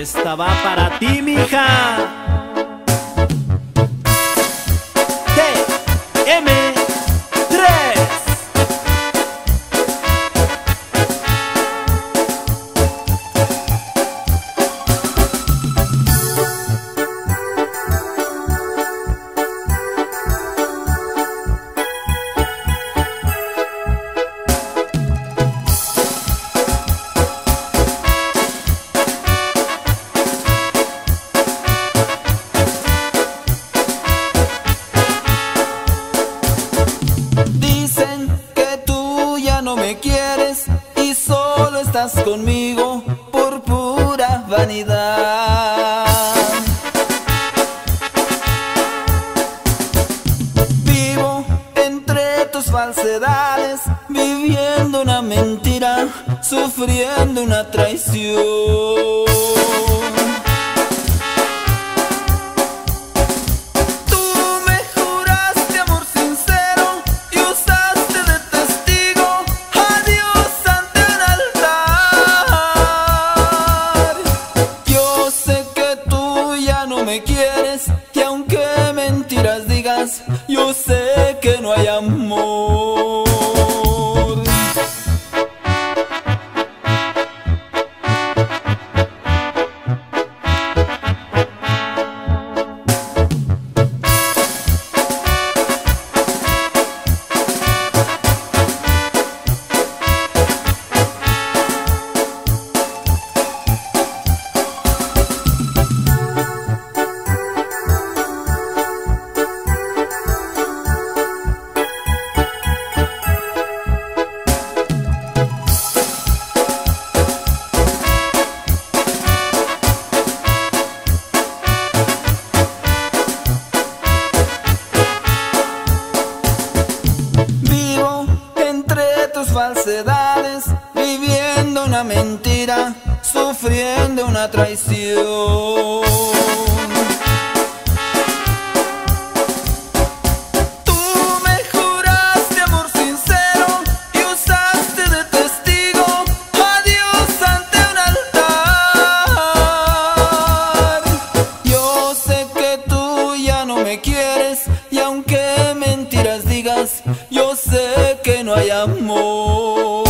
Esta va para ti, mija. y solo estás conmigo por pura vanidad. Vivo entre tus falsedades, viviendo una mentira, sufriendo una traición. amor. tus falsedades, viviendo una mentira, sufriendo una traición. Tú me juraste amor sincero y usaste de testigo a Dios ante un altar. Yo sé que tú ya no me quieres. hay amor.